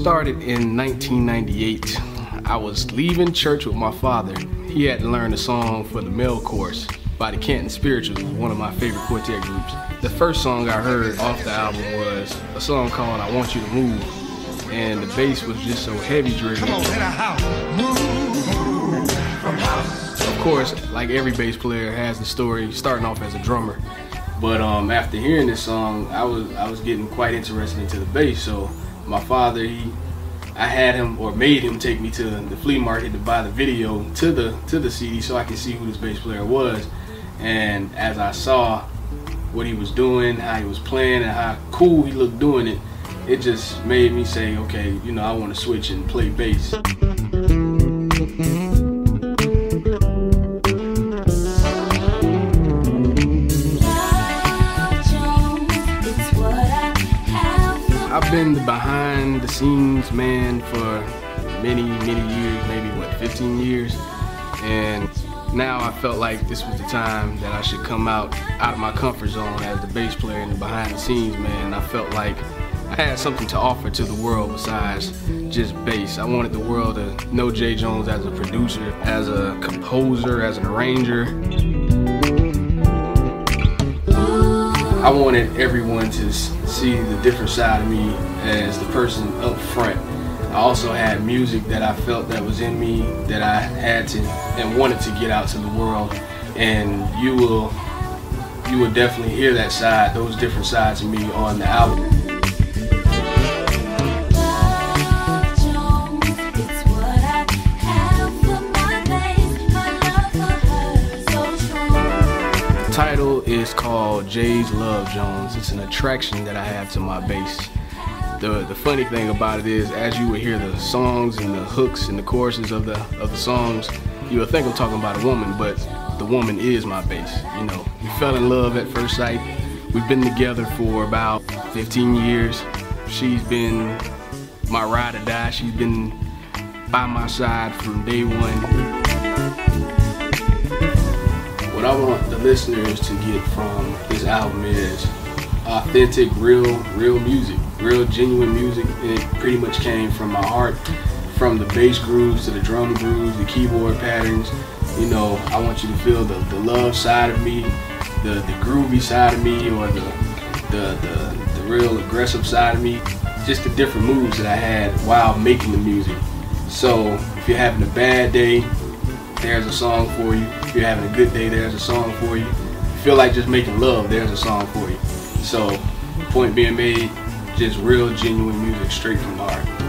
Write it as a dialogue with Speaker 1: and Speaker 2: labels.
Speaker 1: started in 1998. I was leaving church with my father. He had to learn a song for the male course by the Canton Spirituals, one of my favorite quartet groups. The first song I heard off the album was a song called I Want You to Move. And the bass was just so heavy driven. Of course, like every bass player has the story starting off as a drummer. But um, after hearing this song, I was I was getting quite interested into the bass. So my father, he I had him or made him take me to the flea market to buy the video to the to the CD so I could see who this bass player was. And as I saw what he was doing, how he was playing, and how cool he looked doing it, it just made me say, okay, you know, I want to switch and play bass. I've been the behind the scenes man for many, many years, maybe what, 15 years. And now I felt like this was the time that I should come out out of my comfort zone as the bass player and the behind the scenes man. I felt like I had something to offer to the world besides just bass. I wanted the world to know Jay Jones as a producer, as a composer, as an arranger. I wanted everyone to see the different side of me as the person up front I also had music that I felt that was in me that I had to and wanted to get out to the world and you will you will definitely hear that side those different sides of me on the album. Title is called Jay's Love Jones. It's an attraction that I have to my bass the the funny thing about it is, as you would hear the songs and the hooks and the choruses of the of the songs, you would think I'm talking about a woman, but the woman is my bass. You know, we fell in love at first sight. We've been together for about 15 years. She's been my ride or die. She's been by my side from day one. What I want the listeners to get from this album is authentic, real, real music real genuine music. It pretty much came from my heart, from the bass grooves to the drum grooves, the keyboard patterns. You know, I want you to feel the, the love side of me, the, the groovy side of me, or the, the, the, the real aggressive side of me. Just the different moves that I had while making the music. So if you're having a bad day, there's a song for you. If you're having a good day, there's a song for you. If you feel like just making love, there's a song for you. So, point being made, just real, genuine music straight from the heart.